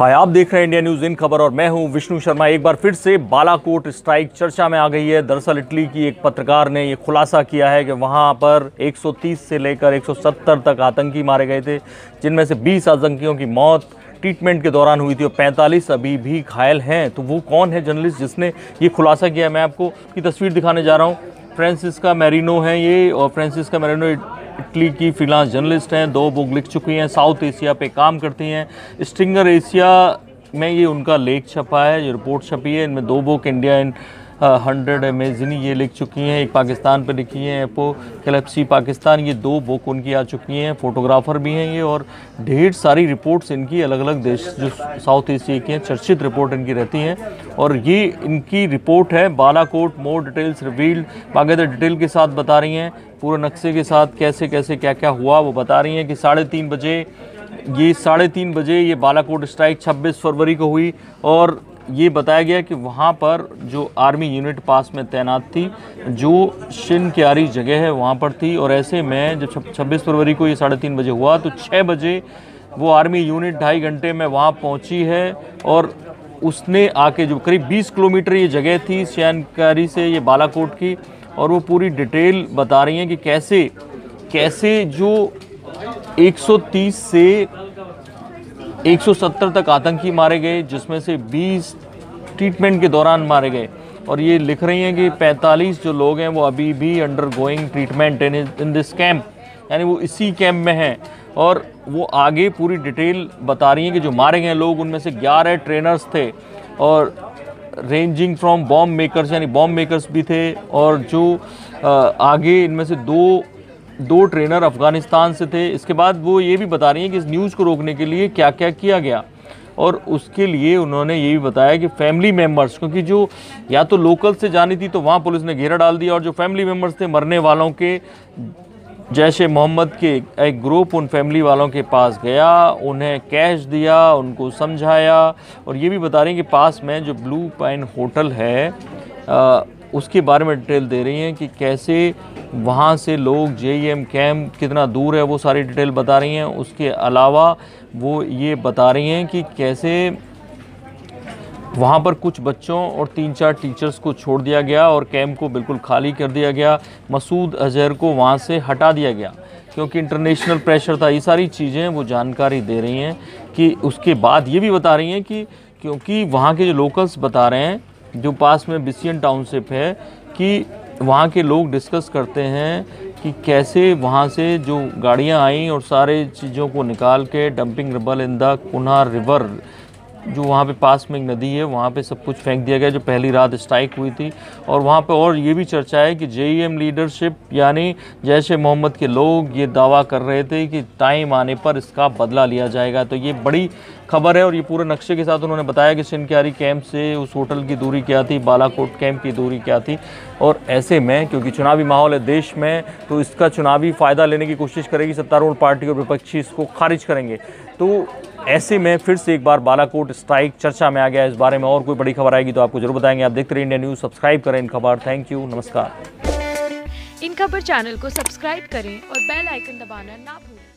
हाय, आप देख रहे हैं इंडिया न्यूज़ इन खबर और मैं हूँ विष्णु शर्मा। एक बार फिर से बालाकोट स्ट्राइक चर्चा में आ गई है। दरअसल इटली की एक पत्रकार ने ये खुलासा किया है कि वहाँ पर 130 से लेकर 170 तक आतंकी मारे गए थे, जिनमें से 20 आतंकियों की मौत ट्रीटमेंट के दौरान हुई थी और 45 अभी भी घायल हैं। तो वो कौन है जर्नलिस्ट जिसने ये खुलासा किया मैं आपको की तस्वीर दिखाने जा रहा हूँ। फ्रांसिस्का मैरिनो है ये और फ्रांसिस्का मैरिनो इटली की फ्रीलांस जर्नलिस्ट हैं, दो बुक लिख चुकी हैं साउथ एशिया पे काम करती हैं। स्ट्रिंगर एशिया में ये उनका लेख छपा है, ये रिपोर्ट छपी है। इनमें दो बुक इंडिया इन हंड्रेड अमेजिनी ये लिख चुकी हैं, एक पाकिस्तान पर लिखी है एपो कैलेप्सी पाकिस्तान, ये दो बुक उनकी आ चुकी हैं, फोटोग्राफर भी हैं ये, और ढेर सारी रिपोर्ट्स इनकी अलग अलग देश, जो साउथ एशिया की हैं, चर्चित रिपोर्ट इनकी रहती हैं, और ये इनकी रिपोर्ट है, बालाकोट, मोर डिटेल्स रिवील्ड बाकायदा डिटेल के साथ बता रही हैं, पूरे नक्शे के साथ कैसे कैसे क्या क्या हुआ, वो बता रही हैं कि साढ़े तीन बजे, ये साढ़े तीन बजे ये बालाकोट स्ट्राइक 26 फरवरी को हुई, और ये बताया गया कि वहाँ पर जो आर्मी यूनिट पास में तैनात थी, जो शिन क्यारी जगह है, वहाँ पर थी। और ऐसे में जब छब्बीस फरवरी को ये साढ़े तीन बजे हुआ तो छः बजे वो आर्मी यूनिट ढाई घंटे में वहाँ पहुँची है और उसने आके जो करीब 20 किलोमीटर ये जगह थी शैनकारी से ये बालाकोट की, और वो पूरी डिटेल बता रही हैं कि कैसे कैसे जो 130 से 170 तक आतंकी मारे गए, जिसमें से 20 ट्रीटमेंट के दौरान मारे गए। और ये लिख रही हैं कि 45 जो लोग हैं, वो अभी भी undergoing treatment in in this camp यानी वो इसी कैंप में हैं। और वो आगे पूरी डिटेल बता रही हैं कि जो मारे गए लोग, उनमें से 11 ट्रेनर्स थे। और रेंजिंग फ्रॉम बॉम्ब मेकर्स यानी बॉम्ब मेकर्स भी थे। और जो आगे इनमें से दो दो ट्रेनर अफ़गानिस्तान से थे। इसके बाद वो ये भी बता रही हैं कि इस न्यूज़ को रोकने के लिए क्या क्या किया गया। और उसके लिए उन्होंने ये भी बताया कि फैमिली मेंबर्स क्योंकि जो या तो लोकल से जानी थी तो वहाँ पुलिस ने घेरा डाल दिया और जो फैमिली मेंबर्स थे मरने वालों के जैश मोहम्मद के एक ग्रुप उन फैमिली वालों के पास गया उन्हें कैश दिया उनको समझाया। और ये भी बता रही हैं कि पास में जो ब्लू पाइन होटल है आ, उसके बारे में डिटेल दे रही हैं कि कैसे वहाँ से लोग जे कैम्प कितना दूर है वो सारी डिटेल बता रही हैं। उसके अलावा वो ये बता रही हैं कि कैसे वहाँ पर कुछ बच्चों और तीन चार टीचर्स को छोड़ दिया गया और कैंप को बिल्कुल खाली कर दिया गया। मसूद अजहर को वहाँ से हटा दिया गया, क्योंकि इंटरनेशनल प्रेशर था। ये सारी चीज़ें वो जानकारी दे रही हैं कि उसके बाद ये भी बता रही हैं कि क्योंकि वहाँ के जो लोकल्स बता रहे हैं, जो पास में बिसियन टाउनशिप है, कि वहाँ के लोग डिस्कस करते हैं कि कैसे वहाँ से जो गाड़ियाँ आईं और सारे चीज़ों को निकाल के dumping rubble in the Kunhar river जो वहाँ पे पास में एक नदी है, वहाँ पे सब कुछ फेंक दिया गया, जो पहली रात स्ट्राइक हुई थी। और वहाँ पे और ये भी चर्चा है कि जे लीडरशिप यानी जैश मोहम्मद के लोग ये दावा कर रहे थे कि टाइम आने पर इसका बदला लिया जाएगा। तो ये बड़ी खबर है और ये पूरे नक्शे के साथ उन्होंने बताया कि सिनक्यारी कैंप से उस होटल की दूरी क्या थी, बालाकोट कैंप की दूरी क्या थी। और ऐसे में, क्योंकि चुनावी माहौल है देश में तो इसका चुनावी फ़ायदा लेने की कोशिश करेगी सत्तारूढ़ पार्टी और विपक्षी इसको खारिज करेंगे। तो ऐसे में फिर से एक बार बालाकोट स्ट्राइक चर्चा में आ गया इस बारे में और कोई बड़ी खबर आएगी तो आपको ज़रूर बताएँगे। आप देखते रहिए इंडिया न्यूज़, सब्सक्राइब करें इन खबर। थैंक यू, नमस्कार। इन खबर चैनल को सब्सक्राइब करें और बेल आइकन दबाना ना भूलें।